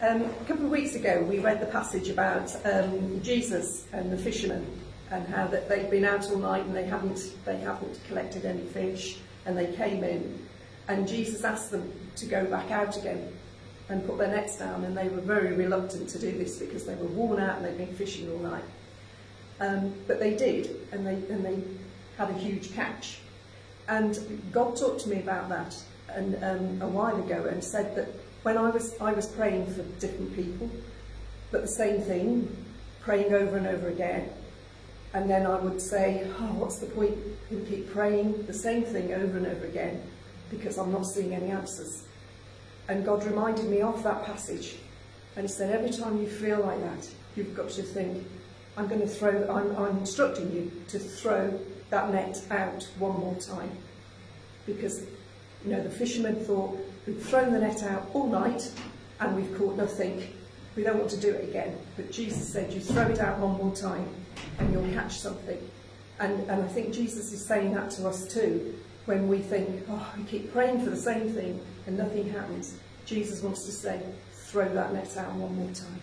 Um, a couple of weeks ago, we read the passage about um, Jesus and the fishermen and how that they'd been out all night and they hadn't they haven't collected any fish and they came in and Jesus asked them to go back out again and put their nets down and they were very reluctant to do this because they were worn out and they'd been fishing all night. Um, but they did and they and they had a huge catch. And God talked to me about that and um, a while ago and said that when I was I was praying for different people, but the same thing, praying over and over again. And then I would say, oh, what's the point in keep praying the same thing over and over again because I'm not seeing any answers. And God reminded me of that passage. And he said, every time you feel like that, you've got to think, I'm going to throw, I'm, I'm instructing you to throw that net out one more time. Because, you know, the fishermen thought, we've thrown the net out all night and we've caught nothing. We don't want to do it again. But Jesus said, you throw it out one more time and you'll catch something. And, and I think Jesus is saying that to us too. When we think, oh, we keep praying for the same thing and nothing happens, Jesus wants to say, throw that net out one more time.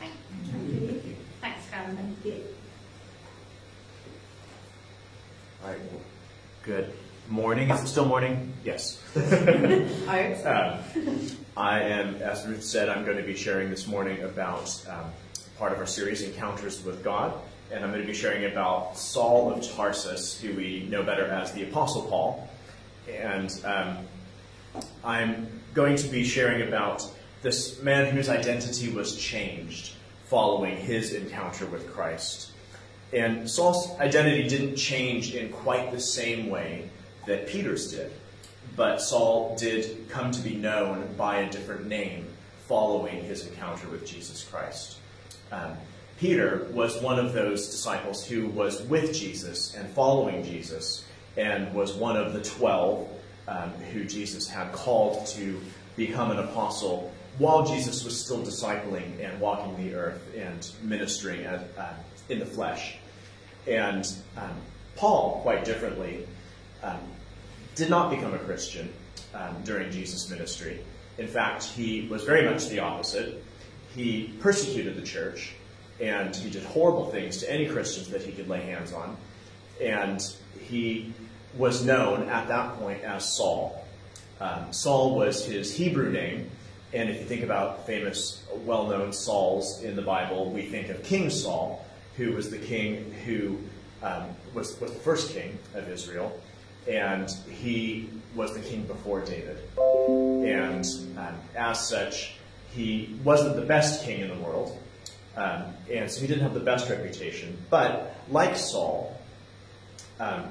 Thank you. Thanks, Karen. Thank you. All right. Good morning. Is it still morning? Yes. I Um, I am, as Ruth said, I'm going to be sharing this morning about um, part of our series, Encounters with God. And I'm going to be sharing about Saul of Tarsus, who we know better as the Apostle Paul. And um, I'm going to be sharing about this man whose identity was changed following his encounter with Christ. And Saul's identity didn't change in quite the same way that Peter's did. But Saul did come to be known by a different name following his encounter with Jesus Christ. Um, Peter was one of those disciples who was with Jesus and following Jesus and was one of the twelve um, who Jesus had called to become an apostle while Jesus was still discipling and walking the earth and ministering as, uh, in the flesh. And um, Paul, quite differently, um, did not become a Christian um, during Jesus' ministry. In fact, he was very much the opposite. He persecuted the church, and he did horrible things to any Christians that he could lay hands on. And he was known at that point as Saul. Um, Saul was his Hebrew name, and if you think about famous, well known Sauls in the Bible, we think of King Saul, who was the king who um, was, was the first king of Israel and he was the king before David. And um, as such, he wasn't the best king in the world, um, and so he didn't have the best reputation. But like Saul, um,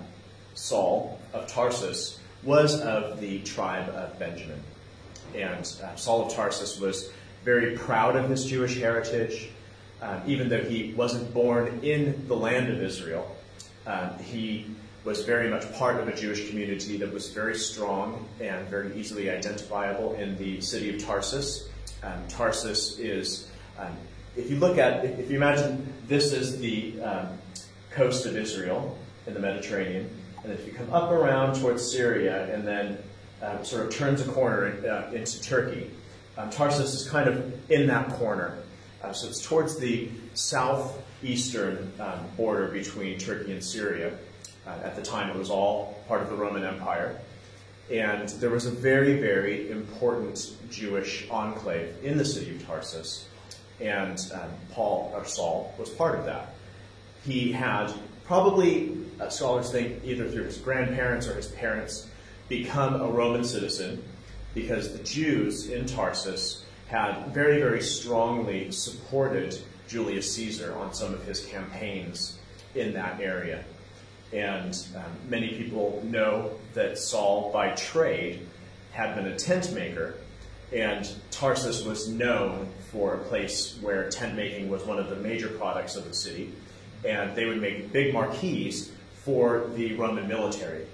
Saul of Tarsus was of the tribe of Benjamin. And uh, Saul of Tarsus was very proud of his Jewish heritage. Um, even though he wasn't born in the land of Israel, um, he was very much part of a Jewish community that was very strong and very easily identifiable in the city of Tarsus. Um, Tarsus is, um, if you look at, if you imagine this is the um, coast of Israel in the Mediterranean, and if you come up around towards Syria and then um, sort of turns a corner uh, into Turkey, um, Tarsus is kind of in that corner. Uh, so it's towards the southeastern um, border between Turkey and Syria. Uh, at the time, it was all part of the Roman Empire. And there was a very, very important Jewish enclave in the city of Tarsus. And um, Paul, or Saul, was part of that. He had probably, uh, scholars think, either through his grandparents or his parents, become a Roman citizen because the Jews in Tarsus had very, very strongly supported Julius Caesar on some of his campaigns in that area. And um, many people know that Saul, by trade, had been a tent maker, and Tarsus was known for a place where tent making was one of the major products of the city, and they would make big marquees for the Roman military.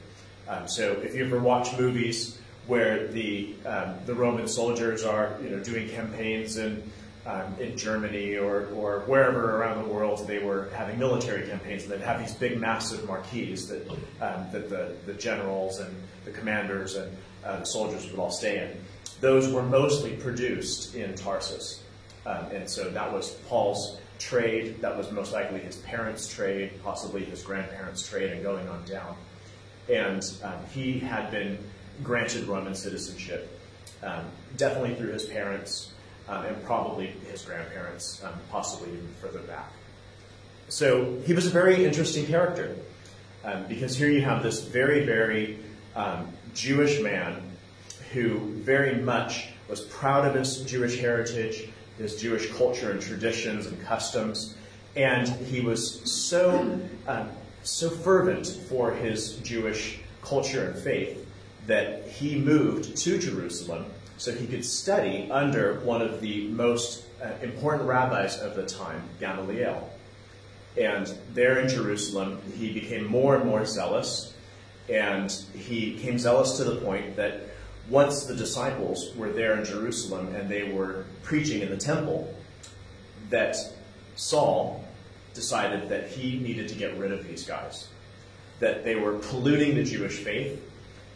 Um, so if you ever watch movies where the um, the Roman soldiers are you know doing campaigns and um, in Germany or, or wherever around the world they were having military campaigns and they'd have these big massive marquees that, um, that the, the generals and the commanders and uh, the soldiers would all stay in. those were mostly produced in Tarsus. Um, and so that was Paul's trade, that was most likely his parents' trade, possibly his grandparents' trade, and going on down. And um, he had been granted Roman citizenship, um, definitely through his parents, um, and probably his grandparents, um, possibly even further back. So he was a very interesting character, um, because here you have this very, very um, Jewish man who very much was proud of his Jewish heritage, his Jewish culture and traditions and customs, and he was so um, so fervent for his Jewish culture and faith that he moved to Jerusalem so he could study under one of the most uh, important rabbis of the time, Gamaliel. And there in Jerusalem, he became more and more zealous, and he became zealous to the point that once the disciples were there in Jerusalem and they were preaching in the temple, that Saul decided that he needed to get rid of these guys, that they were polluting the Jewish faith,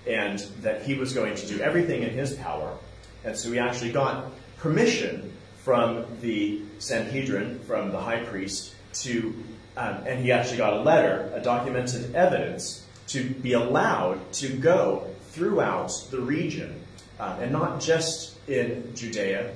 and that he was going to do everything in his power. And so he actually got permission from the Sanhedrin, from the high priest, to, um, and he actually got a letter, a documented evidence, to be allowed to go throughout the region, um, and not just in Judea,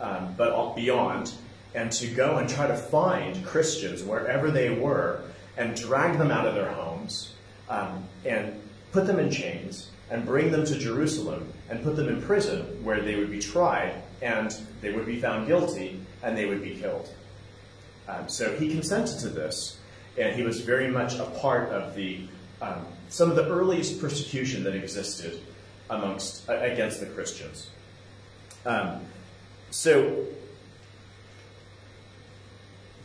um, but beyond, and to go and try to find Christians wherever they were and drag them out of their homes um, and put them in chains and bring them to Jerusalem and put them in prison where they would be tried and they would be found guilty and they would be killed. Um, so he consented to this, and he was very much a part of the um, some of the earliest persecution that existed amongst against the Christians. Um, so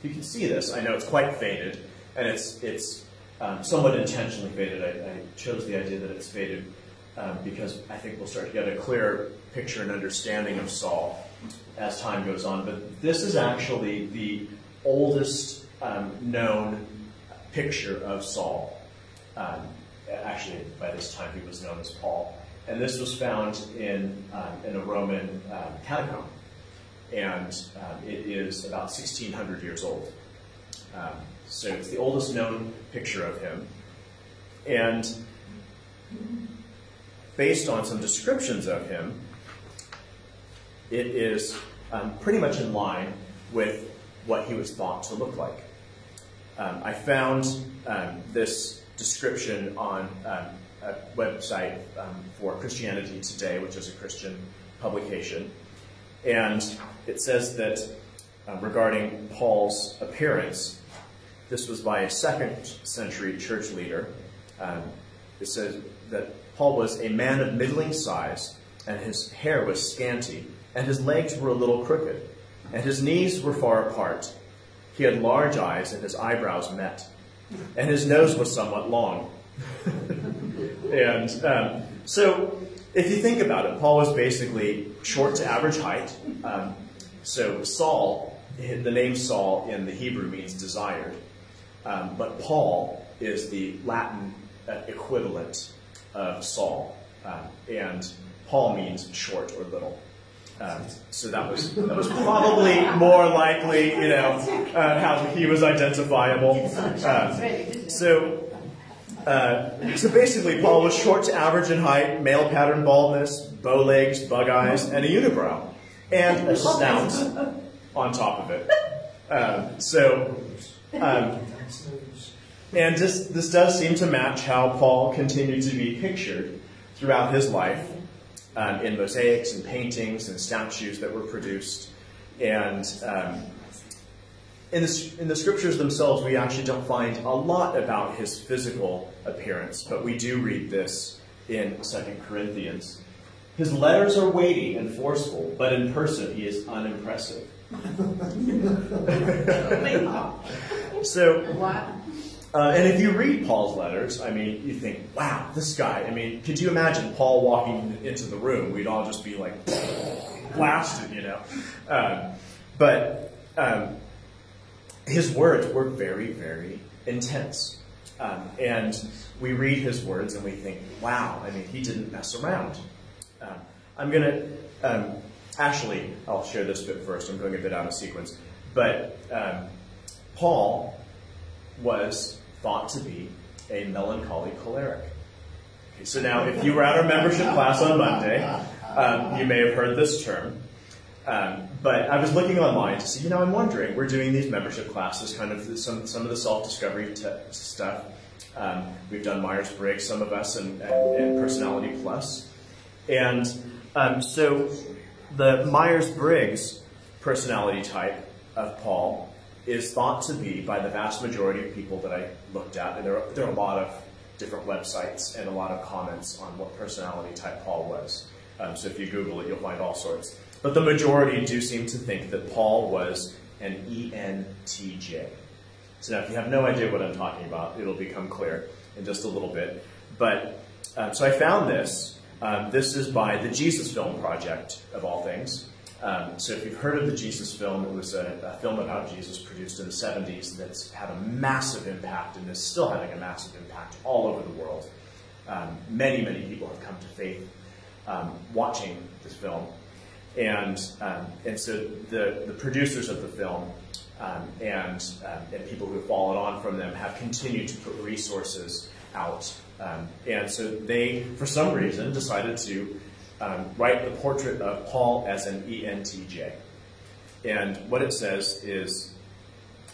you can see this. I know it's quite faded, and it's it's um, somewhat intentionally faded. I, I, chose the idea that it's faded um, because I think we'll start to get a clearer picture and understanding of Saul as time goes on. But this is actually the oldest um, known picture of Saul. Um, actually, by this time, he was known as Paul. And this was found in, um, in a Roman um, catacomb. And um, it is about 1600 years old. So it's the oldest known picture of him. And based on some descriptions of him, it is um, pretty much in line with what he was thought to look like. Um, I found um, this description on um, a website um, for Christianity Today, which is a Christian publication. And it says that um, regarding Paul's appearance, this was by a second century church leader. It says that Paul was a man of middling size, and his hair was scanty, and his legs were a little crooked, and his knees were far apart. He had large eyes, and his eyebrows met, and his nose was somewhat long. and um, so, if you think about it, Paul was basically short to average height. Um, so, Saul, the name Saul in the Hebrew means desired, um, but Paul is the Latin equivalent of Saul, um, and Paul means short or little. Um, so that was that was probably more likely, you know, uh, how he was identifiable. Um, so, uh, so basically, Paul was short to average in height, male pattern baldness, bow legs, bug eyes, and a unibrow, and a snout on top of it. Um, so, um, and this this does seem to match how Paul continued to be pictured throughout his life um, in mosaics and paintings and statues that were produced. And um, in, the, in the scriptures themselves, we actually don't find a lot about his physical appearance, but we do read this in Second Corinthians. His letters are weighty and forceful, but in person he is unimpressive. so, wow. Uh, and if you read Paul's letters, I mean, you think, wow, this guy. I mean, could you imagine Paul walking into the room? We'd all just be like blasted, you know. Um, but um, his words were very, very intense. Um, and we read his words and we think, wow, I mean, he didn't mess around. Um, I'm going to, um, actually, I'll share this bit first. I'm going a bit out of sequence. But um, Paul was thought to be a melancholy choleric. Okay, so now, if you were at our membership class on Monday, um, you may have heard this term. Um, but I was looking online to see, you know, I'm wondering, we're doing these membership classes, kind of some, some of the self-discovery stuff. Um, we've done Myers-Briggs, some of us, and, and, and Personality Plus. And um, so the Myers-Briggs personality type of Paul is thought to be, by the vast majority of people that I looked at, and there are, there are a lot of different websites and a lot of comments on what personality type Paul was. Um, so if you Google it, you'll find all sorts. But the majority do seem to think that Paul was an ENTJ. So now, if you have no idea what I'm talking about, it'll become clear in just a little bit. But um, so I found this. Um, this is by the Jesus Film Project, of all things. Um, so if you've heard of the Jesus film, it was a, a, film about Jesus produced in the 70s that's had a massive impact and is still having a massive impact all over the world. Um, many, many people have come to faith um, watching this film. And, um, and so the, the producers of the film um, and, um, and people who have followed on from them have continued to put resources out. And so they, for some reason, decided to um, write the portrait of Paul as an ENTJ. And what it says is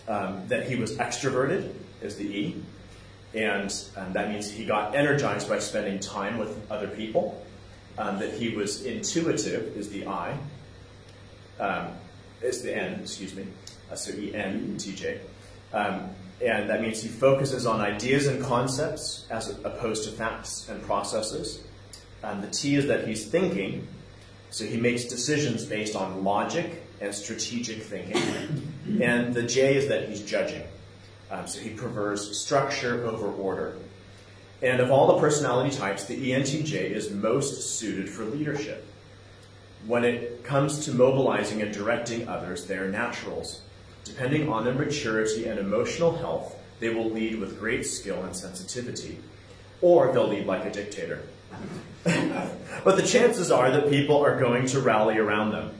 um, that he was extroverted, is the E, and um, that means he got energized by spending time with other people. Um, that he was intuitive is the I, um, is the N, excuse me, uh, so E-N-T-J. Um, and that means he focuses on ideas and concepts as opposed to facts and processes. Um, the T is that he's thinking, so he makes decisions based on logic and strategic thinking. and the J is that he's judging. Um, so he prefers structure over order. And of all the personality types, the ENTJ is most suited for leadership. When it comes to mobilizing and directing others, they are naturals. Depending on their maturity and emotional health, they will lead with great skill and sensitivity, or they'll lead like a dictator. but the chances are that people are going to rally around them.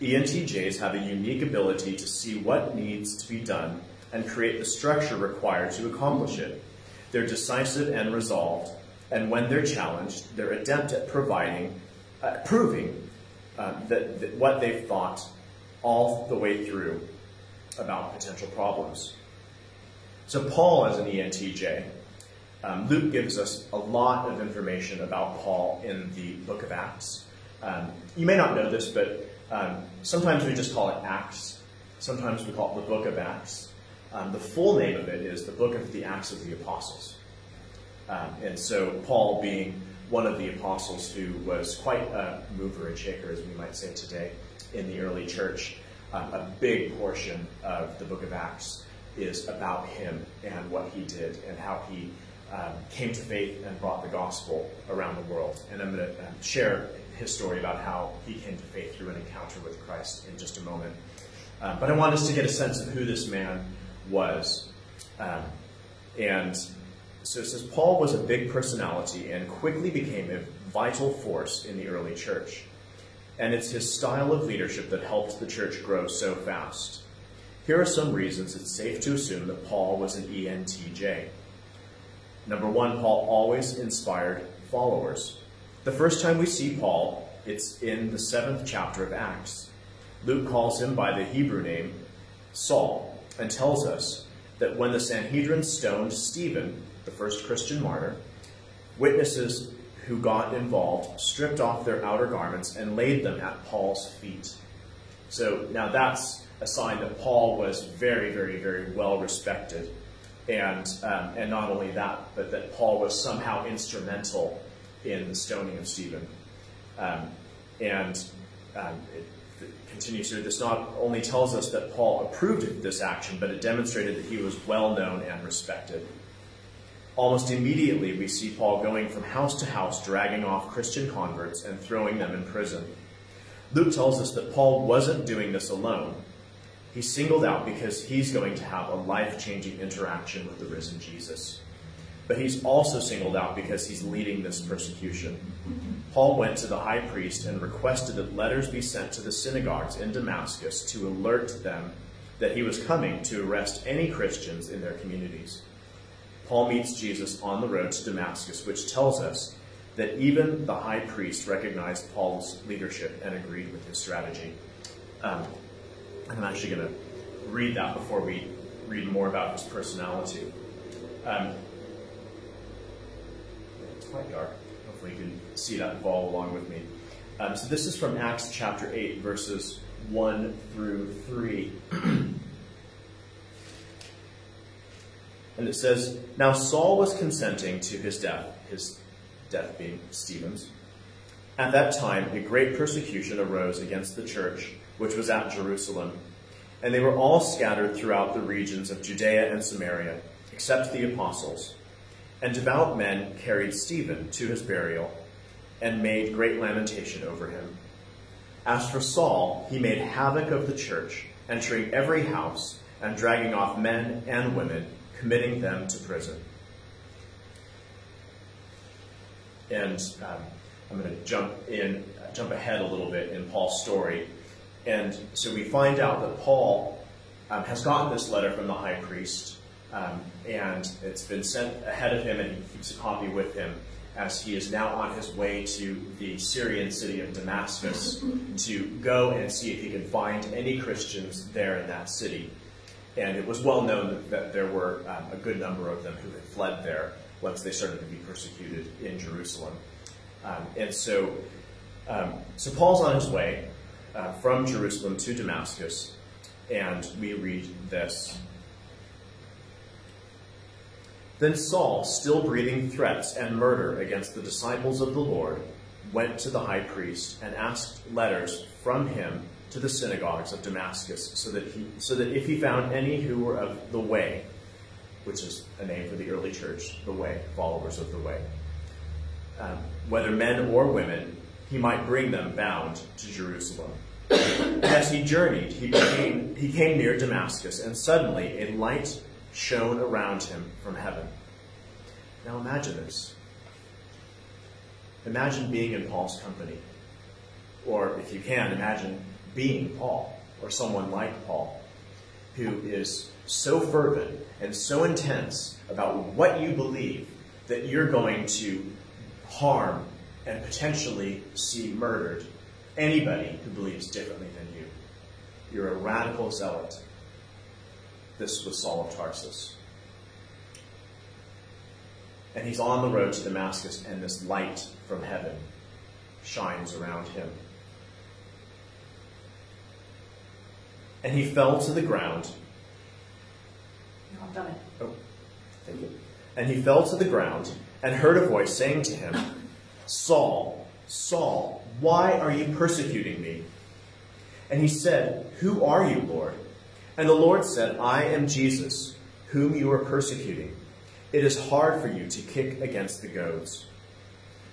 ENTJs have a unique ability to see what needs to be done and create the structure required to accomplish it. They're decisive and resolved, and when they're challenged, they're adept at providing, uh, proving uh, that, that what they've thought all the way through about potential problems. So Paul, as an ENTJ, um, Luke gives us a lot of information about Paul in the book of Acts. Um, you may not know this, but um, sometimes we just call it Acts. Sometimes we call it the book of Acts. Um, the full name of it is the book of the Acts of the Apostles. Um, and so Paul being one of the apostles who was quite a mover and shaker, as we might say today, in the early church, um, a big portion of the book of Acts is about him and what he did and how he um, came to faith and brought the gospel around the world. And I'm going to um, share his story about how he came to faith through an encounter with Christ in just a moment. Um, but I want us to get a sense of who this man was. Um, and so it says Paul was a big personality and quickly became a vital force in the early church. And it's his style of leadership that helped the church grow so fast. Here are some reasons it's safe to assume that Paul was an ENTJ. Number one, Paul always inspired followers. The first time we see Paul, it's in the seventh chapter of Acts. Luke calls him by the Hebrew name Saul and tells us that when the Sanhedrin stoned Stephen, the first Christian martyr, witnesses who got involved stripped off their outer garments and laid them at Paul's feet. So now that's a sign that Paul was very, very, very well respected and, um, and not only that, but that Paul was somehow instrumental in the stoning of Stephen. Um, and um, it, it continues here. This not only tells us that Paul approved of this action, but it demonstrated that he was well known and respected. Almost immediately, we see Paul going from house to house, dragging off Christian converts and throwing them in prison. Luke tells us that Paul wasn't doing this alone. He's singled out because he's going to have a life changing interaction with the risen Jesus. But he's also singled out because he's leading this persecution. Paul went to the high priest and requested that letters be sent to the synagogues in Damascus to alert them that he was coming to arrest any Christians in their communities. Paul meets Jesus on the road to Damascus, which tells us that even the high priest recognized Paul's leadership and agreed with his strategy. Um, I'm actually going to read that before we read more about his personality. Um, it's quite dark. Hopefully, you can see that and follow along with me. Um, so, this is from Acts chapter 8, verses 1 through 3. and it says Now Saul was consenting to his death, his death being Stephen's. At that time, a great persecution arose against the church, which was at Jerusalem. And they were all scattered throughout the regions of Judea and Samaria, except the apostles. And devout men carried Stephen to his burial and made great lamentation over him. As for Saul, he made havoc of the church, entering every house and dragging off men and women, committing them to prison. And um, I'm going to jump in, jump ahead a little bit in Paul's story. And so we find out that Paul um, has gotten this letter from the high priest, um, and it's been sent ahead of him, and he keeps a copy with him as he is now on his way to the Syrian city of Damascus to go and see if he can find any Christians there in that city. And it was well known that there were um, a good number of them who had fled there once they started to be persecuted in Jerusalem. Um, and so, um, so Paul's on his way uh, from Jerusalem to Damascus, and we read this. Then Saul, still breathing threats and murder against the disciples of the Lord, went to the high priest and asked letters from him to the synagogues of Damascus, so that, he, so that if he found any who were of the way, which is a name for the early church, the way, followers of the way, um, whether men or women, he might bring them bound to Jerusalem. As he journeyed, he, became, he came near Damascus, and suddenly a light shone around him from heaven. Now imagine this. Imagine being in Paul's company. Or if you can, imagine being Paul, or someone like Paul, who is so fervent and so intense about what you believe that you're going to harm and potentially see murdered anybody who believes differently than you. You're a radical zealot. This was Saul of Tarsus. And he's on the road to Damascus, and this light from heaven shines around him. And he fell to the ground. No, I've done it. Oh, thank you. And he fell to the ground and heard a voice saying to him, Saul, Saul, why are you persecuting me? And he said, Who are you, Lord? And the Lord said, I am Jesus, whom you are persecuting. It is hard for you to kick against the goads.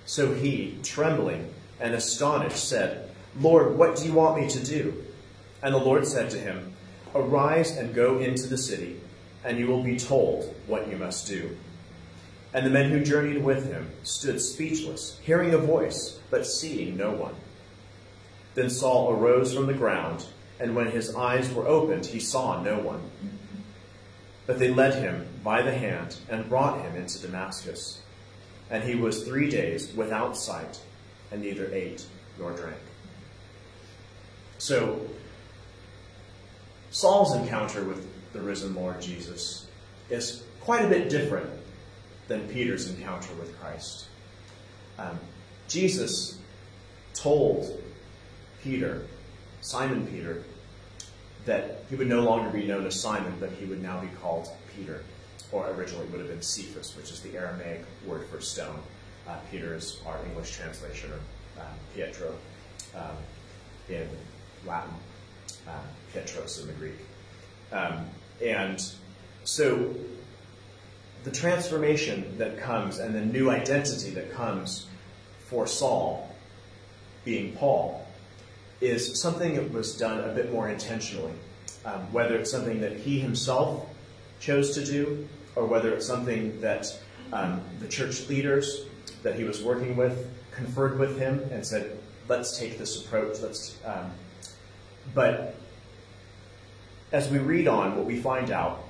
So he, trembling and astonished, said, Lord, what do you want me to do? And the Lord said to him, Arise and go into the city, and you will be told what you must do. And the men who journeyed with him stood speechless, hearing a voice, but seeing no one. Then Saul arose from the ground, and when his eyes were opened, he saw no one. But they led him by the hand and brought him into Damascus. And he was three days without sight, and neither ate nor drank. So, Saul's encounter with the risen Lord Jesus is quite a bit different than Peter's encounter with Christ. Um, Jesus told Peter, Simon Peter, that he would no longer be known as Simon, but he would now be called Peter, or originally would have been Cephas, which is the Aramaic word for stone. Uh, Peter is our English translation of um, Pietro um, in Latin, uh, in the Greek. Um, and so the transformation that comes and the new identity that comes for Saul, being Paul, is something that was done a bit more intentionally. Um, whether it's something that he himself chose to do, or whether it's something that um, the church leaders that he was working with conferred with him and said, let's take this approach. Let's, um, but as we read on, what we find out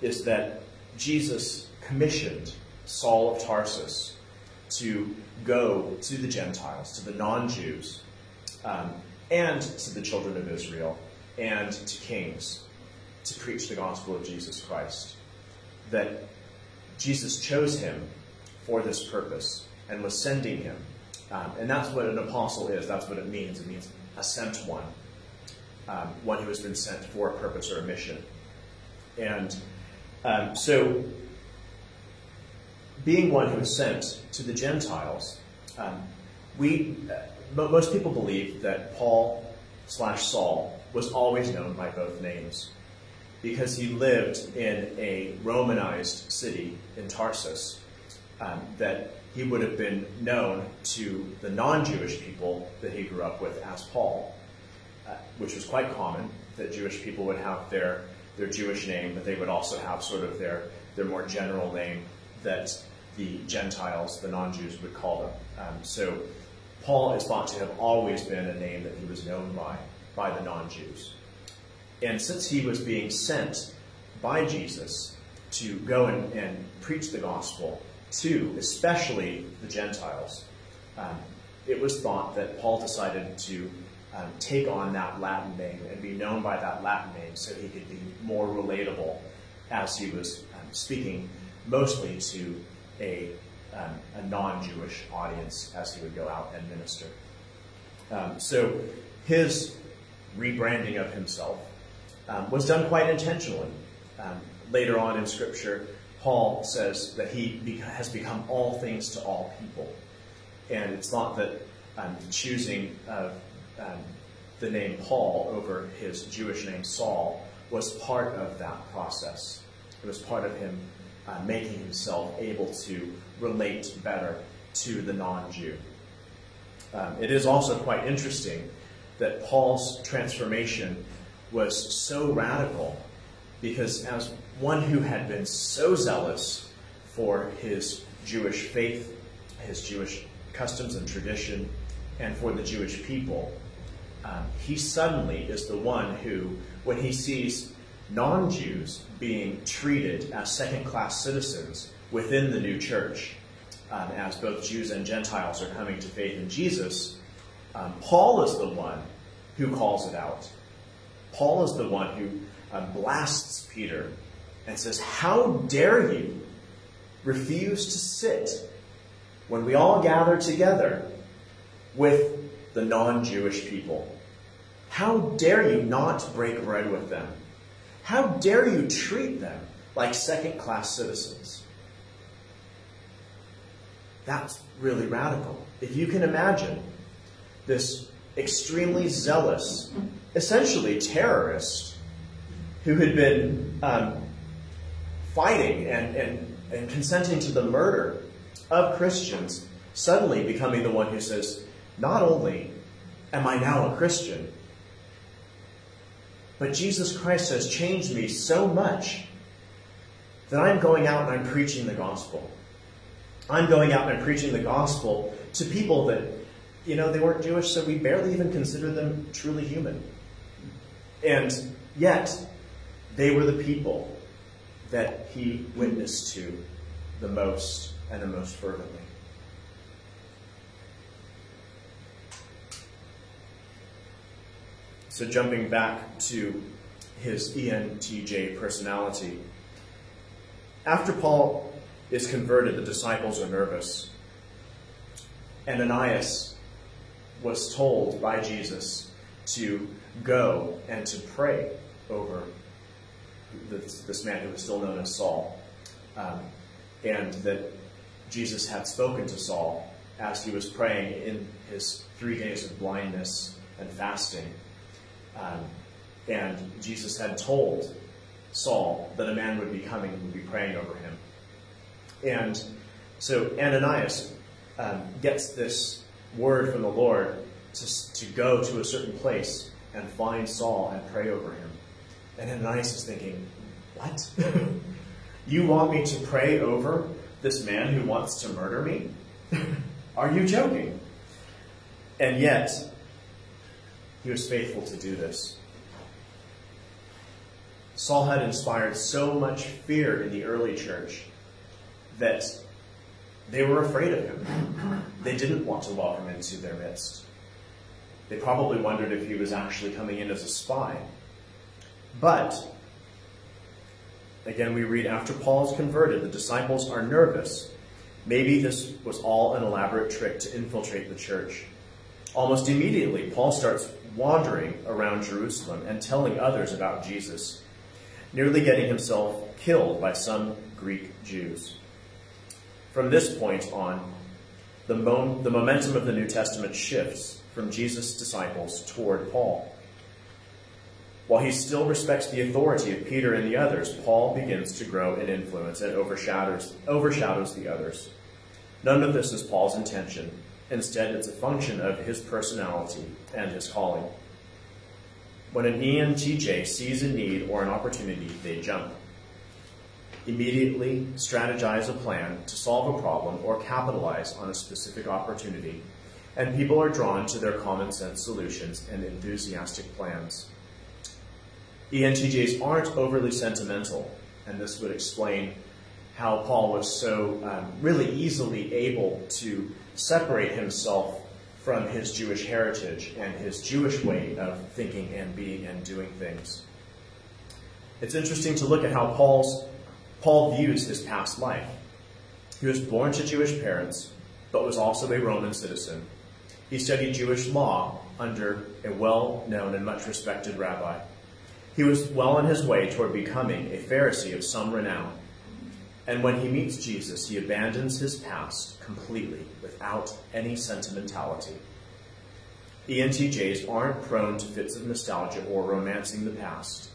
is that Jesus commissioned Saul of Tarsus to go to the Gentiles, to the non Jews, um, and to the children of Israel, and to kings to preach the gospel of Jesus Christ. That Jesus chose him for this purpose and was sending him. Um, and that's what an apostle is. That's what it means. It means a sent one, um, one who has been sent for a purpose or a mission. And um, so, being one who is sent to the Gentiles, um, we uh, most people believe that Paul slash Saul was always known by both names because he lived in a Romanized city in Tarsus. Um, that he would have been known to the non-Jewish people that he grew up with as Paul, uh, which was quite common. That Jewish people would have their their Jewish name, but they would also have sort of their their more general name that the Gentiles, the non-Jews, would call them. Um, so Paul is thought to have always been a name that he was known by by the non-Jews. And since he was being sent by Jesus to go and, and preach the gospel to especially the Gentiles, um, it was thought that Paul decided to um, take on that Latin name and be known by that Latin name so he could be more relatable as he was um, speaking mostly to a, um, a non-Jewish audience as he would go out and minister. Um, so his rebranding of himself um, was done quite intentionally. Um, later on in Scripture, Paul says that he has become all things to all people. And it's not that um, choosing of um, the name Paul over his Jewish name Saul was part of that process. It was part of him uh, making himself able to relate better to the non-Jew. Um, it is also quite interesting that Paul's transformation was so radical because as one who had been so zealous for his Jewish faith, his Jewish customs and tradition, and for the Jewish people, um, he suddenly is the one who, when he sees non Jews being treated as second class citizens within the new church, um, as both Jews and Gentiles are coming to faith in Jesus, um, Paul is the one who calls it out. Paul is the one who uh, blasts Peter and says, How dare you refuse to sit when we all gather together with the non Jewish people? How dare you not break bread with them? How dare you treat them like second class citizens? That's really radical. If you can imagine this extremely zealous, essentially terrorist, who had been um, fighting and, and, and consenting to the murder of Christians, suddenly becoming the one who says, Not only am I now a Christian, but Jesus Christ has changed me so much that I'm going out and I'm preaching the gospel. I'm going out and I'm preaching the gospel to people that you know, they weren't Jewish, so we barely even consider them truly human. And yet, they were the people that he witnessed to the most and the most fervently. So, jumping back to his ENTJ personality, after Paul is converted, the disciples are nervous. And Ananias was told by Jesus to go and to pray over this, this man who was still known as Saul. Um, and that Jesus had spoken to Saul as he was praying in his three days of blindness and fasting. Um, and Jesus had told Saul that a man would be coming and would be praying over him. And so Ananias um, gets this word from the Lord to, to go to a certain place and find Saul and pray over him. And Ananias is thinking, What? you want me to pray over this man who wants to murder me? Are you joking? And yet, he was faithful to do this. Saul had inspired so much fear in the early church that they were afraid of him. They didn't want to welcome him into their midst. They probably wondered if he was actually coming in as a spy. But, again, we read after Paul is converted, the disciples are nervous. Maybe this was all an elaborate trick to infiltrate the church. Almost immediately, Paul starts wandering around Jerusalem and telling others about Jesus, nearly getting himself killed by some Greek Jews. From this point on, the, the momentum of the New Testament shifts from Jesus' disciples toward Paul. While he still respects the authority of Peter and the others, Paul begins to grow in influence and overshadows, overshadows the others. None of this is Paul's intention. Instead, it's a function of his personality and his calling. When an ENTJ sees a need or an opportunity, they jump. Immediately strategize a plan to solve a problem or capitalize on a specific opportunity and people are drawn to their common sense solutions and enthusiastic plans. ENTJs aren't overly sentimental, and this would explain how Paul was so um, really easily able to separate himself from his Jewish heritage and his Jewish way of thinking and being and doing things. It's interesting to look at how Paul's, Paul views his past life. He was born to Jewish parents, but was also a Roman citizen he studied Jewish law under a well-known and much respected rabbi. He was well on his way toward becoming a Pharisee of some renown. And when he meets Jesus, he abandons his past completely without any sentimentality. ENTJs aren't prone to fits of nostalgia or romancing the past.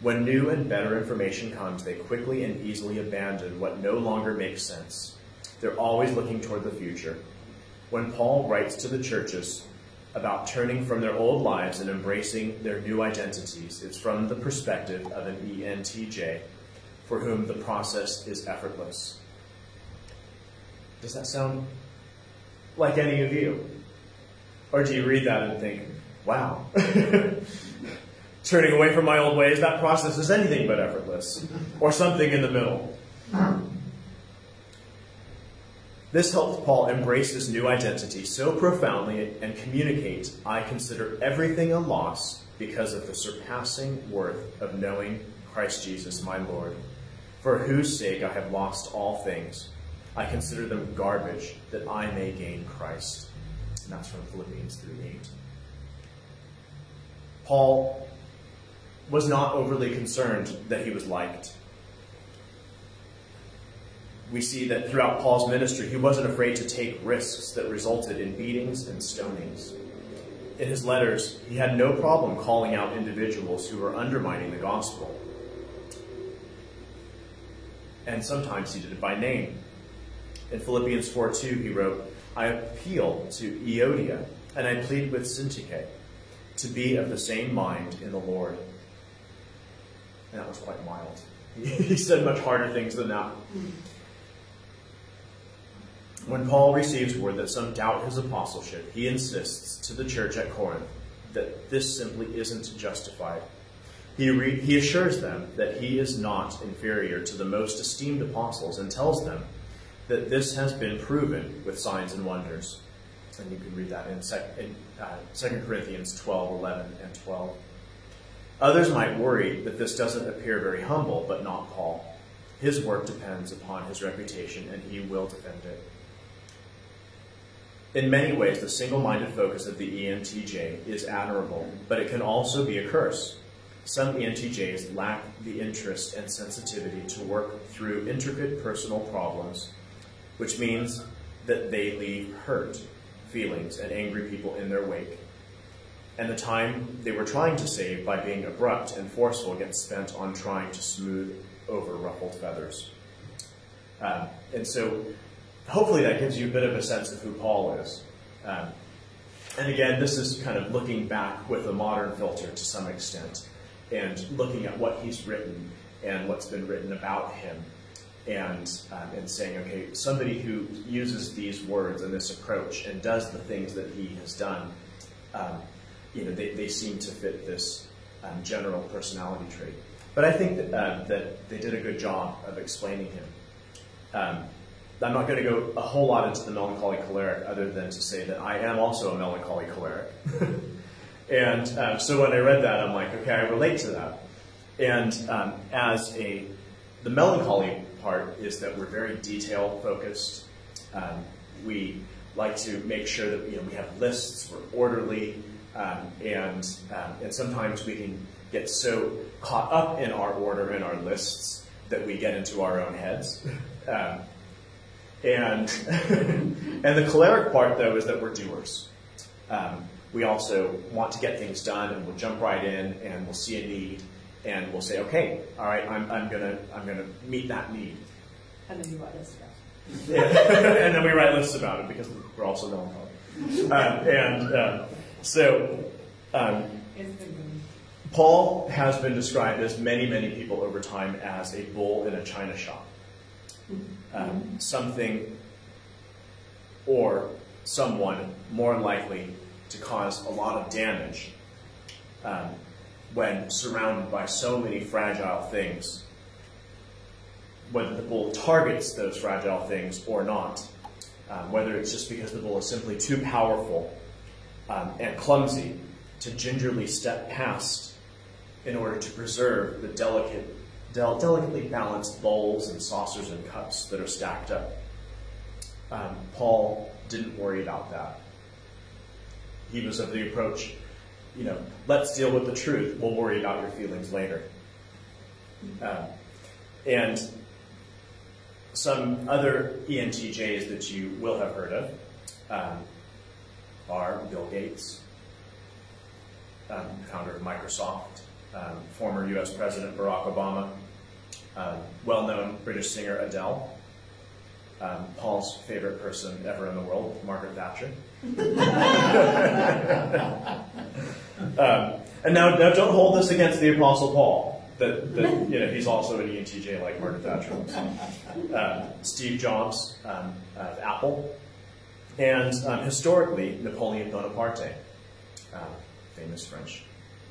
When new and better information comes, they quickly and easily abandon what no longer makes sense. They're always looking toward the future, when Paul writes to the churches about turning from their old lives and embracing their new identities, it's from the perspective of an ENTJ for whom the process is effortless. Does that sound like any of you? Or do you read that and think, wow, turning away from my old ways, that process is anything but effortless, or something in the middle? This helped Paul embrace his new identity so profoundly and communicate, I consider everything a loss because of the surpassing worth of knowing Christ Jesus my Lord, for whose sake I have lost all things. I consider them garbage that I may gain Christ. And that's from Philippians 3 8. Paul was not overly concerned that he was liked we see that throughout Paul's ministry, he wasn't afraid to take risks that resulted in beatings and stonings. In his letters, he had no problem calling out individuals who were undermining the gospel. And sometimes he did it by name. In Philippians 4 2, he wrote, I appeal to Euodia, and I plead with Syntyche to be of the same mind in the Lord. And that was quite mild. he said much harder things than that. When Paul receives word that some doubt his apostleship, he insists to the church at Corinth that this simply isn't justified. He, re- he assures them that he is not inferior to the most esteemed apostles and tells them that this has been proven with signs and wonders. And you can read that in, sec- in uh, 2 Corinthians 12, 11, and 12. Others might worry that this doesn't appear very humble, but not Paul. His work depends upon his reputation, and he will defend it. In many ways, the single-minded focus of the ENTJ is admirable, but it can also be a curse. Some ENTJs lack the interest and sensitivity to work through intricate personal problems, which means that they leave hurt feelings and angry people in their wake. And the time they were trying to save by being abrupt and forceful gets spent on trying to smooth over ruffled feathers. Um, and so hopefully that gives you a bit of a sense of who Paul is. Um, and again, this is kind of looking back with a modern filter to some extent and looking at what he's written and what's been written about him. and, um, and saying, okay, somebody who uses these words and this approach and does the things that he has done, um, you know, they, they seem to fit this um, general personality trait. But I think that, uh, that they did a good job of explaining him. Um, I'm not going to go a whole lot into the melancholy choleric other than to say that I am also a melancholy choleric. and um, so when I read that, I'm like, okay, I relate to that. And um, as a, the melancholy part is that we're very detail focused. Um, we like to make sure that you know, we have lists, we're orderly, um, and, um, and sometimes we can get so caught up in our order and our lists that we get into our own heads. Um, and, and the choleric part, though, is that we're doers. Um, we also want to get things done, and we'll jump right in, and we'll see a need, and we'll say, okay, all right, I'm, I'm gonna I'm gonna meet that need. And then you write lists about it. Yeah. and then we write lists about it because we're also melancholy. Um, and um, so um, Paul has been described as many, many people over time as a bull in a china shop. Um, something or someone more likely to cause a lot of damage um, when surrounded by so many fragile things, whether the bull targets those fragile things or not, um, whether it's just because the bull is simply too powerful um, and clumsy to gingerly step past in order to preserve the delicate, del delicately balanced bowls and saucers and cups that are stacked up. Um, Paul didn't worry about that. He was of the approach, you know, let's deal with the truth. We'll worry about your feelings later. Um, and some other ENTJs that you will have heard of um, are Bill Gates, um, founder of Microsoft, um, former U.S. President Barack Obama, um, well-known British singer Adele, um, Paul's favorite person ever in the world, Margaret Thatcher. Um, and now, now, don't hold this against the Apostle Paul. That, that you know he's also an ENTJ like Margaret Thatcher. Um, Steve Jobs um, of Apple, and historically Napoleon Bonaparte, famous French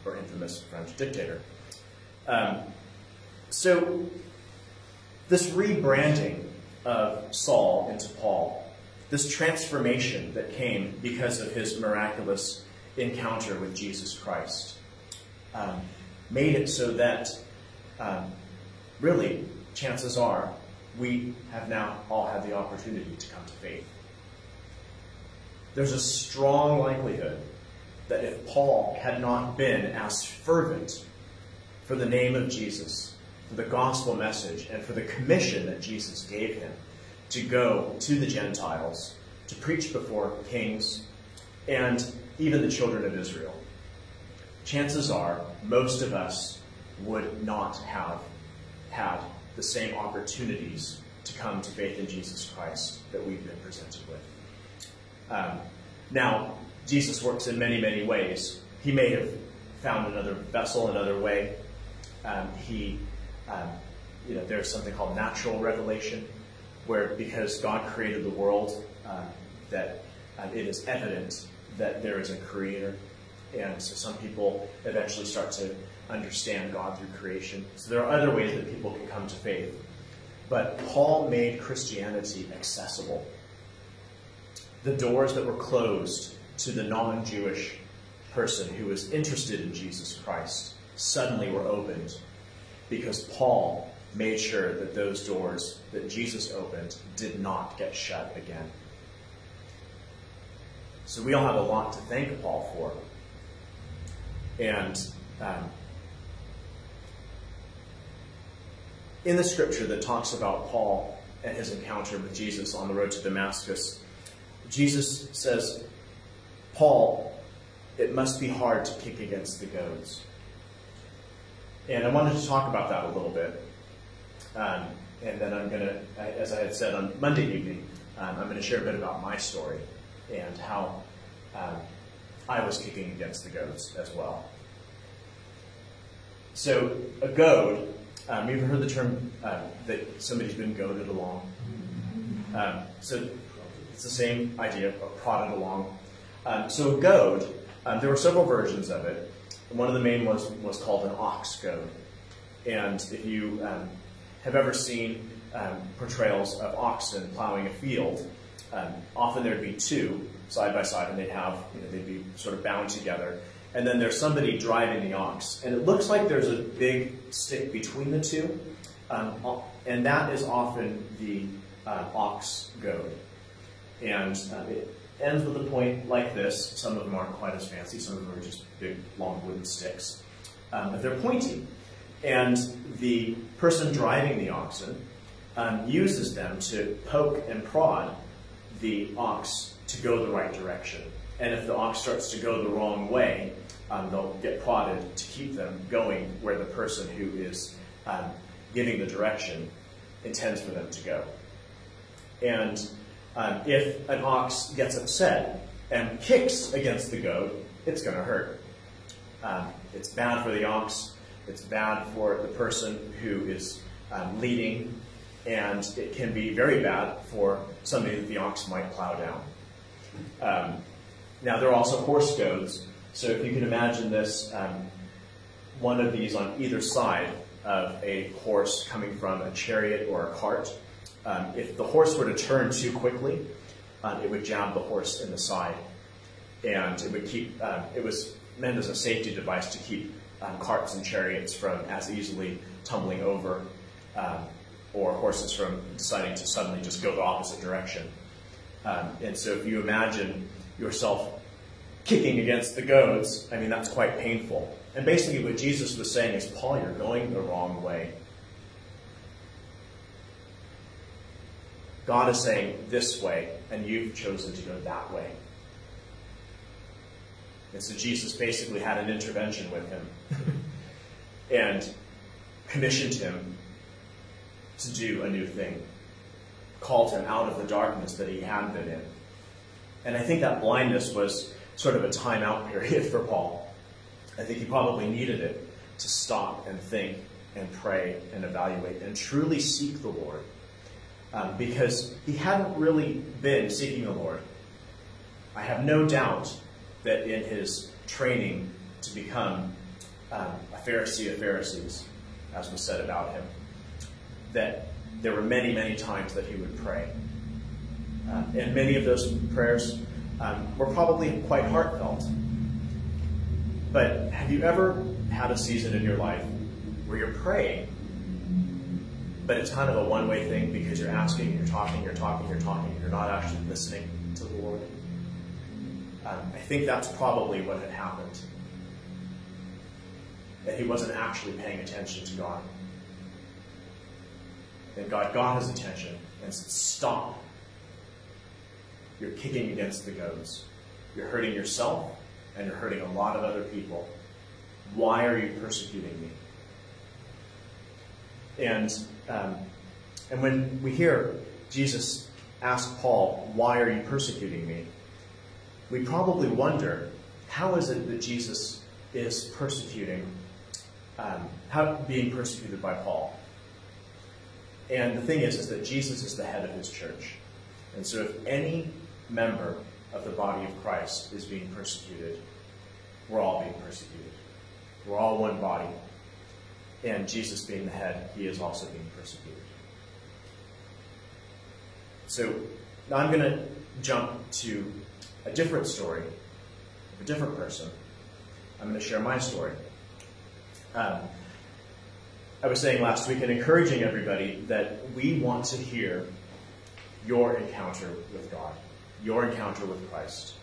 or infamous French dictator. Um, so, this rebranding of Saul into Paul, this transformation that came because of his miraculous encounter with Jesus Christ, um, made it so that um, really, chances are, we have now all had the opportunity to come to faith. There's a strong likelihood that if Paul had not been as fervent for the name of Jesus, for the gospel message, and for the commission that Jesus gave him to go to the Gentiles, to preach before kings, and even the children of Israel, chances are most of us would not have had the same opportunities to come to faith in Jesus Christ that we've been presented with. Um, now, Jesus works in many, many ways. He may have found another vessel, another way. Um, he, um, you know, there's something called natural revelation, where because God created the world, uh, that it is evident that there is a creator. And so some people eventually start to understand God through creation. So there are other ways that people can come to faith. But Paul made Christianity accessible. The doors that were closed to the non-Jewish person who was interested in Jesus Christ suddenly were opened because Paul made sure that those doors that Jesus opened did not get shut again. So we all have a lot to thank Paul for. And um, in the scripture that talks about Paul and his encounter with Jesus on the road to Damascus, Jesus says, Paul, it must be hard to kick against the goads. And I wanted to talk about that a little bit. Um, and then I'm going to, as I had said on Monday evening, um, I'm going to share a bit about my story and how um, I was kicking against the goads as well. So, a goad Um, you ever heard the term uh, that somebody's been goaded along? Um, so it's the same idea of prodded along. Um, so goad, um, there were several versions of it. One of the main ones was called an ox goad. And if you have ever seen um, portrayals of oxen plowing a field, um, often there'd be two side by side, and they'd have you know, they'd be sort of bound together. And then there's somebody driving the ox, and it looks like there's a big stick between the two, um, and that is often the uh, ox goad. And uh, it ends with a point like this. Some of them aren't quite as fancy. Some of them are just big, long wooden sticks, um, but they're pointy. And the person driving the oxen um, uses them to poke and prod the ox to go the right direction. And if the ox starts to go the wrong way, um, they'll get prodded to keep them going where the person who is um, giving the direction intends for them to go. And um, if an ox gets upset and kicks against the goad, it's going to hurt. Um, it's bad for the ox, it's bad for the person who is um, leading, and it can be very bad for somebody that the ox might plow down. Um, now, there are also horse goads. So if you can imagine this, um, one of these on either side of a horse coming from a chariot or a cart. Um, if the horse were to turn too quickly, um, it would jab the horse in the side, and it would keep. Um, it was meant as a safety device to keep um, carts and chariots from as easily tumbling over, um, or horses from deciding to suddenly just go the opposite direction. Um, and so if you imagine yourself kicking against the goads, I mean, that's quite painful. And basically, what Jesus was saying is, Paul, you're going the wrong way. God is saying this way, and you've chosen to go that way. And so Jesus basically had an intervention with him and commissioned him to do a new thing, called him out of the darkness that he had been in. And I think that blindness was sort of a timeout period for Paul. I think he probably needed it to stop and think and pray and evaluate and truly seek the Lord. Um, because he hadn't really been seeking the Lord. I have no doubt that in his training to become um, a Pharisee of Pharisees, as was said about him, that there were many, many times that he would pray. Uh, and many of those prayers um, were probably quite heartfelt. But have you ever had a season in your life where you're praying, but it's kind of a one way thing because you're asking, you're talking, you're talking, you're talking, you're not actually listening to the Lord? Um, I think that's probably what had happened. That he wasn't actually paying attention to God. And God got his attention and said, Stop. You're kicking against the goads. You're hurting yourself and you're hurting a lot of other people. Why are you persecuting me? And, um, and when we hear Jesus ask Paul, Why are you persecuting me? we probably wonder how is it that Jesus is persecuting, um, being persecuted by Paul? And the thing is, is that Jesus is the head of his church. And so if any member of the body of Christ is being persecuted, we're all being persecuted. We're all one body. And Jesus being the head, he is also being persecuted. So now I'm going to jump to a different story of a different person. I'm going to share my story. Um, I was saying last week and encouraging everybody that we want to hear your encounter with God, your encounter with Christ,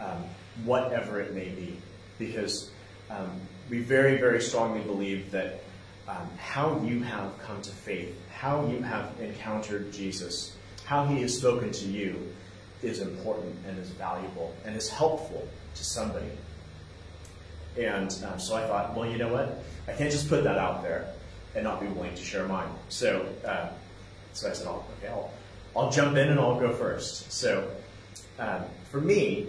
um, whatever it may be, because um, we very, very strongly believe that um, how you have come to faith, how you have encountered Jesus, how he has spoken to you is important and is valuable and is helpful to somebody. And um, so I thought, well, you know what? I can't just put that out there and not be willing to share mine. So, uh, so I said, oh, okay, I'll, I'll jump in and I'll go first. So, um, for me,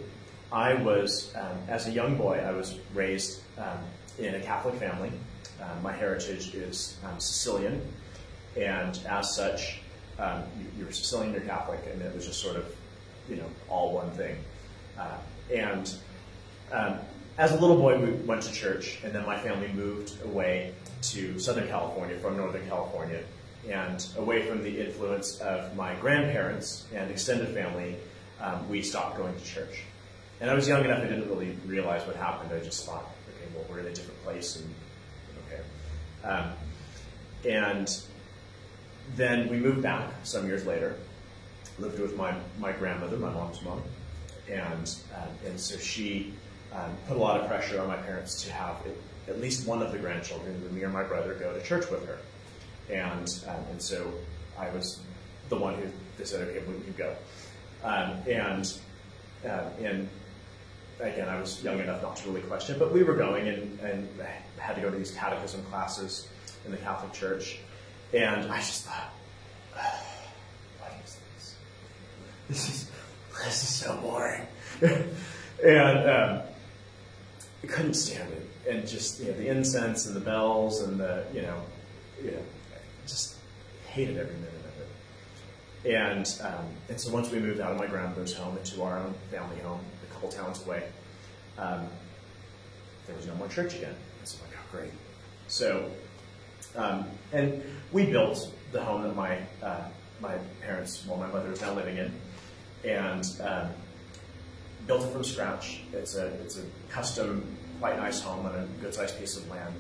I was, um, as a young boy, I was raised um, in a Catholic family. um, my heritage is Sicilian, and as such, um, you, you're Sicilian, you're Catholic, and it was just sort of, you know, all one thing. Uh, and um, as a little boy, we went to church, and then my family moved away to Southern California from Northern California, and away from the influence of my grandparents and extended family, um, we stopped going to church. And I was young enough, I didn't really realize what happened. I just thought, okay, well, we're in a different place, and okay. Um, and then we moved back some years later, lived with my, my grandmother, my mom's mom, and, um, and so she um, put a lot of pressure on my parents to have at least one of the grandchildren, me or my brother, go to church with her. And, um, and so I was the one who said, okay, we can go. Um, and, uh, and again, I was young enough not to really question it, but we were going and, and had to go to these catechism classes in the Catholic Church. And I just thought, what is this? This is, this is so boring. and um, I couldn't stand it. And just, you know, the incense and the bells and the, you know, you know, just hated every minute of it. And, um, and so once we moved out of my grandmother's home into our own family home, a couple towns away, um, there was no more church again. And so I'm like, oh, great. So, um, and we built the home that my, uh, my parents, well, my mother is now living in, and um, built it from scratch. It's a, it's a custom, quite nice home on a good sized piece of land.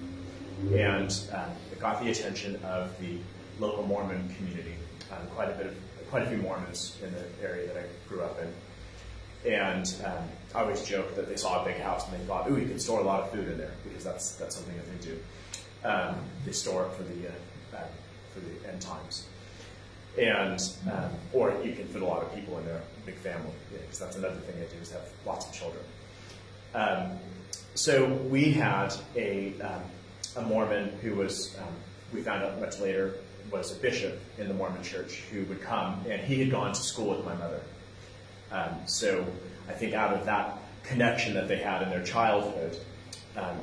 And um, it got the attention of the local Mormon community. Um, quite a bit of, quite a few Mormons in the area that I grew up in. And um, I always joke that they saw a big house and they thought, ooh, you can store a lot of food in there because that's, that's something that they do. Um, they store it for the, uh, uh, for the end times. And, um, or you can fit a lot of people in there, big family, because that's another thing I do is have lots of children. Um, so we had a, um, a Mormon who was, um, we found out much later, was a bishop in the Mormon church who would come, and he had gone to school with my mother. Um, so I think out of that connection that they had in their childhood, um,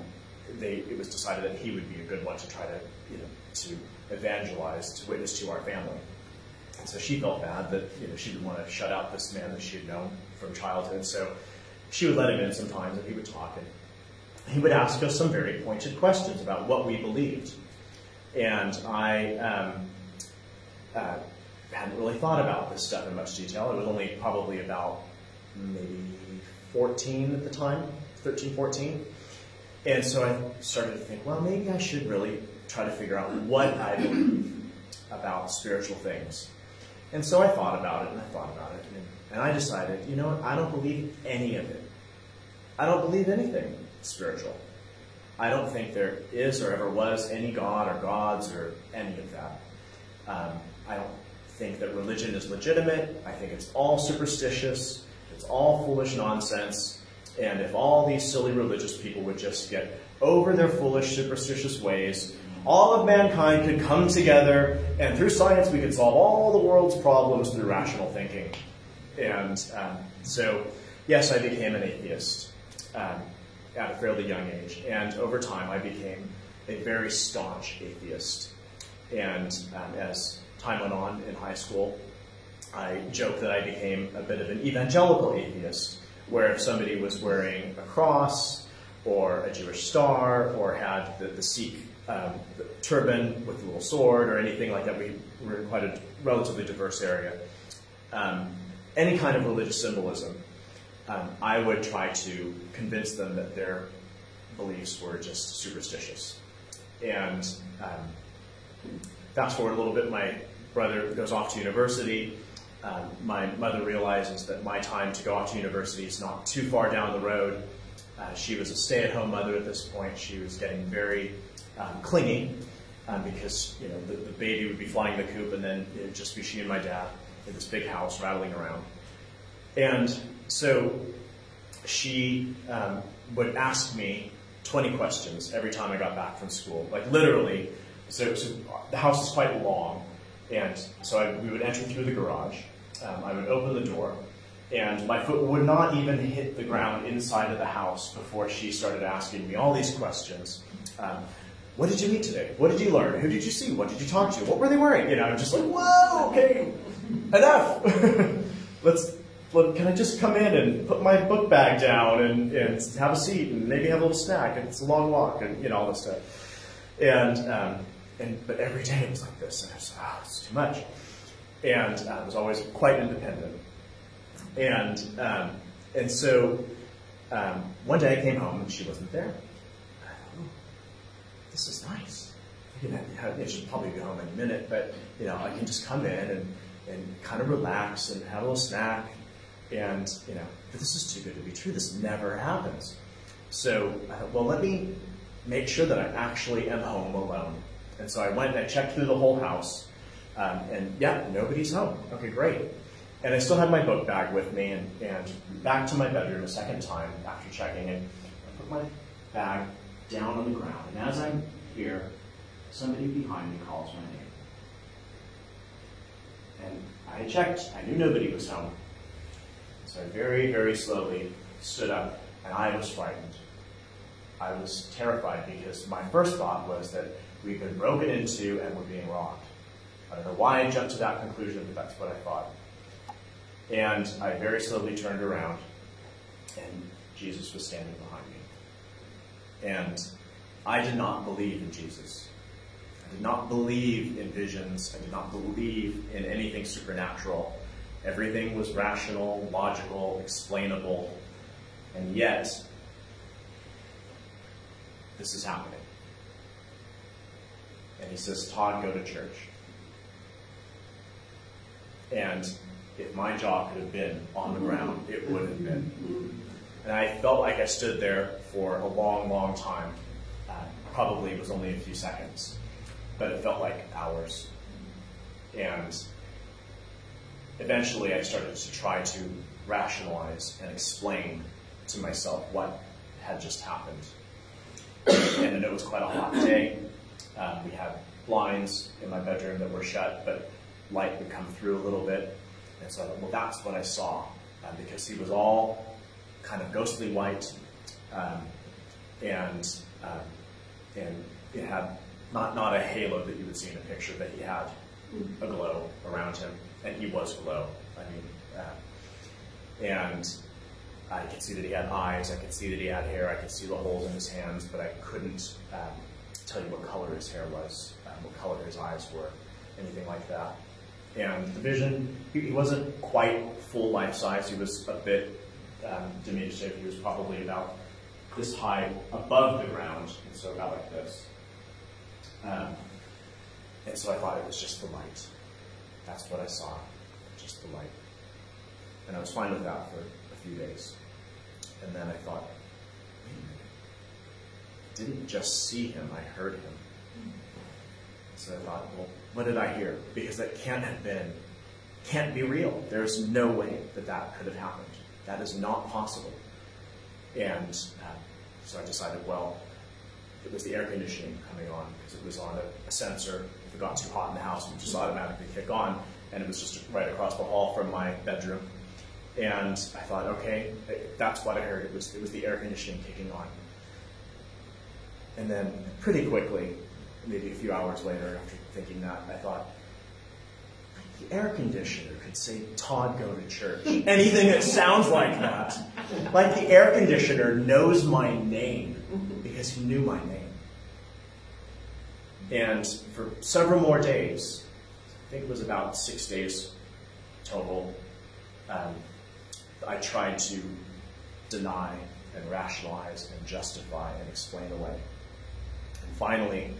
they, it was decided that he would be a good one to try to, you know, to evangelize, to witness to our family. And so she felt bad that, you know, she didn't want to shut out this man that she had known from childhood. So she would let him in sometimes and he would talk and he would ask us some very pointed questions about what we believed. And I um, uh, hadn't really thought about this stuff in much detail. It was only probably about maybe 14 at the time, 13, 14. And so I started to think, well, maybe I should really try to figure out what I believe about spiritual things. And so I thought about it and I thought about it. And, and I decided, you know what? I don't believe any of it. I don't believe anything spiritual. I don't think there is or ever was any God or gods or any of that. Um, I don't think that religion is legitimate. I think it's all superstitious. It's all foolish nonsense. And if all these silly religious people would just get over their foolish, superstitious ways, all of mankind could come together, and through science we could solve all the world's problems through rational thinking. And um, so, yes, I became an atheist um, at a fairly young age. And over time, I became a very staunch atheist. And um, as time went on in high school, I joked that I became a bit of an evangelical atheist, where if somebody was wearing a cross or a Jewish star or had the, the Sikh um, turban with a little sword or anything like that, we were in quite a relatively diverse area. Um, any kind of religious symbolism, um, I would try to convince them that their beliefs were just superstitious. And um, fast forward a little bit, my brother goes off to university. Um, my mother realizes that my time to go off to university is not too far down the road. Uh, she was a stay-at-home mother at this point. She was getting very um, clingy um, because you know the, the, baby would be flying the coop, and then it'd just be she and my dad in this big house rattling around. And so she um, would ask me 20 questions every time I got back from school, like literally. So, so the house is quite long, and so I, we would enter through the garage. Um, I would open the door, and my foot would not even hit the ground inside of the house before she started asking me all these questions. Um, what did you meet today? What did you learn? Who did you see? What did you talk to? What were they wearing? You know, I'm just like, whoa, okay, enough. Let's, let, can I just come in and put my book bag down and, and have a seat and maybe have a little snack and it's a long walk and, you know, all this stuff. And, um, and, but every day it was like this and I was, like, oh, it's too much. And uh, I was always quite independent. And, um, and so um, one day I came home and she wasn't there. This is nice. You know, I should probably be home in a minute, but you know, I can just come in and, and kind of relax and have a little snack. And you know, but this is too good to be true. This never happens. So, uh, well, let me make sure that I actually am home alone. And so I went and I checked through the whole house, um, and yeah, nobody's home. Okay, great. And I still had my book bag with me, and, and back to my bedroom a second time after checking it. I put my bag down on the ground, and as I'm here, somebody behind me calls my name. And I checked, I knew nobody was home. So I very, very slowly stood up, and I was frightened. I was terrified because my first thought was that we'd been broken into and we were being robbed. I don't know why I jumped to that conclusion, but that's what I thought. And I very slowly turned around, and Jesus was standing behind me. And I did not believe in Jesus. I did not believe in visions. I did not believe in anything supernatural. Everything was rational, logical, explainable. And yet, this is happening. And he says, Todd, go to church. And if my jaw could have been on the ground, it would have been. And I felt like I stood there for a long, long time. Uh, probably it was only a few seconds, but it felt like hours. And eventually I started to try to rationalize and explain to myself what had just happened. And it was quite a hot day. Um, we had blinds in my bedroom that were shut, but light would come through a little bit. And so, well, that's what I saw, uh, because he was all kind of ghostly white, um, and um, and it had not not a halo that you would see in a picture, but he had a glow around him, and he was glow. I mean, uh, and I could see that he had eyes, I could see that he had hair, I could see the holes in his hands, but I couldn't um, tell you what color his hair was, um, what color his eyes were, anything like that. And the vision, he, he wasn't quite full life size. He was a bit um, diminutive. He was probably about this high above the ground, and so about like this. Um, and so I thought it was just the light. That's what I saw, just the light. And I was fine with that for a few days. And then I thought, wait a minute. I didn't just see him, I heard him. So I thought, well, what did I hear? Because that can't have been, can't be real. There's no way that that could have happened. That is not possible. And uh, so I decided, well, it was the air conditioning coming on because it was on a, a, sensor. If it got too hot in the house, it would just automatically kick on. And it was just right across the hall from my bedroom. And I thought, okay, that's what I heard. It was, it was the air conditioning kicking on. And then pretty quickly, maybe a few hours later, after thinking that, I thought, the air conditioner could say, Todd, go to church. Anything that sounds like that. Like the air conditioner knows my name because he knew my name. And for several more days, I think it was about six days total, um, I tried to deny and rationalize and justify and explain away. And finally,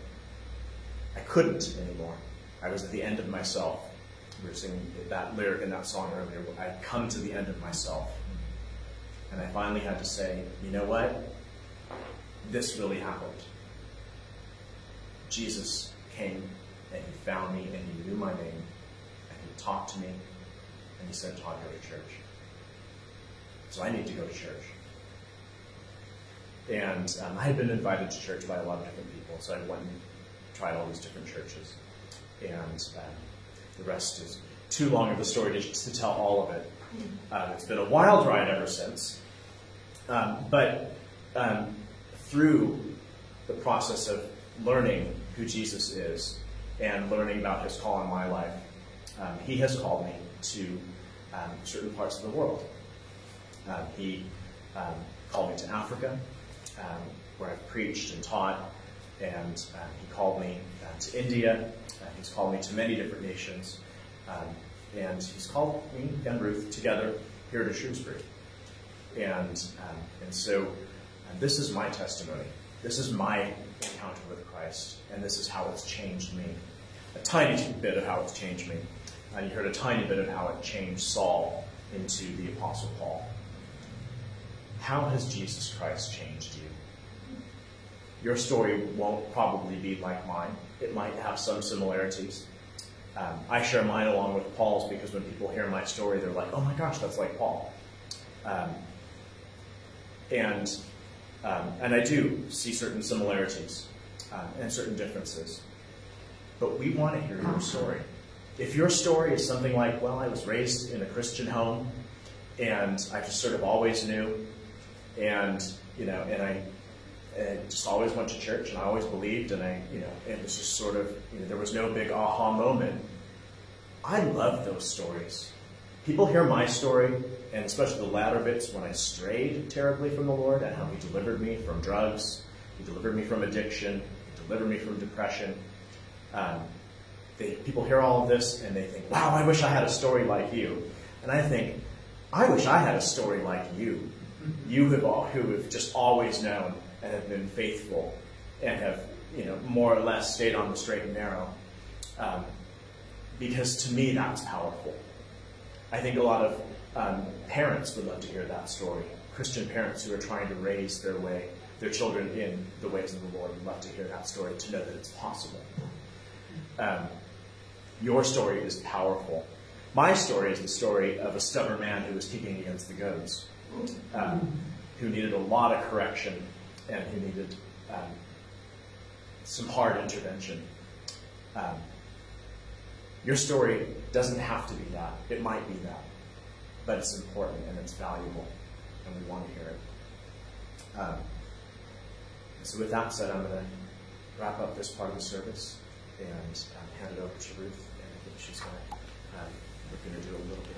I couldn't anymore. I was at the end of myself. We were singing that lyric in that song earlier. I had come to the end of myself. And I finally had to say, you know what? This really happened. Jesus came and he found me and he knew my name and he talked to me and he said, Todd, go to church. So I need to go to church. And um, I had been invited to church by a lot of different people, so I went and tried all these different churches. And um, the rest is too long of a story to, to tell all of it. Um, it's been a wild ride ever since. Um, but um, through the process of learning who Jesus is and learning about his call in my life, um, he has called me to um, certain parts of the world. Um, he um, called me to Africa, where I've preached and taught, and uh, he called me uh, to India. He's called me to many different nations, um, and he's called me and Ruth together here to Shrewsbury. And um, and so uh, this is my testimony. This is my encounter with Christ, and this is how it's changed me. A tiny bit of how it's changed me. And you heard a tiny bit of how it changed Saul into the Apostle Paul. How has Jesus Christ changed you? Your story won't probably be like mine. It might have some similarities. Um, I share mine along with Paul's because when people hear my story, they're like, oh my gosh, that's like Paul. Um, and, um, and I do see certain similarities um, and certain differences. But we want to hear your story. If your story is something like, well, I was raised in a Christian home and I just sort of always knew, and, you know, and I and just always went to church and I always believed and I, you know, it was just sort of, you know, there was no big aha moment. I love those stories. People hear my story, and especially the latter bits when I strayed terribly from the Lord and how He delivered me from drugs, He delivered me from addiction, He delivered me from depression. Um, they, people hear all of this and they think, wow, I wish I had a story like you. And I think, I wish I had a story like you. You have all, who have just always known and have been faithful and have, you know, more or less stayed on the straight and narrow. Um, because to me, that's powerful. I think a lot of um, parents would love to hear that story. Christian parents who are trying to raise their way, their children in the ways of the Lord would love to hear that story to know that it's possible. Um, your story is powerful. My story is the story of a stubborn man who was kicking against the goads, um, who needed a lot of correction and he needed um, some hard intervention. Um, your story doesn't have to be that. It might be that. But it's important and it's valuable, and we want to hear it. Um, so, with that said, I'm going to wrap up this part of the service and um, hand it over to Ruth, and I think she's going to, um, we're going to do a little bit.